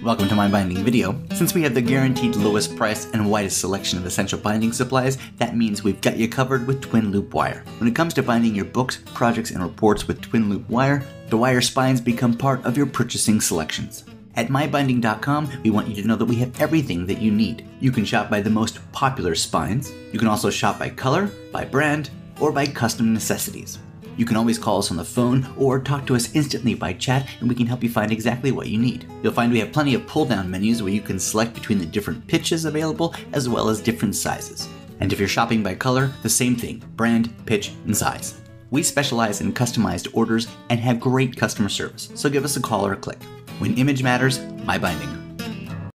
Welcome to my binding video. Since we have the guaranteed lowest price and widest selection of essential binding supplies, that means we've got you covered with twin loop wire. When it comes to binding your books, projects, and reports with twin loop wire, the wire spines become part of your purchasing selections. At mybinding.com, we want you to know that we have everything that you need. You can shop by the most popular spines. You can also shop by color, by brand, or by custom necessities. You can always call us on the phone or talk to us instantly by chat and we can help you find exactly what you need. You'll find we have plenty of pull down menus where you can select between the different pitches available as well as different sizes. And if you're shopping by color, the same thing brand, pitch, and size. We specialize in customized orders and have great customer service, so give us a call or a click. When image matters, my binding.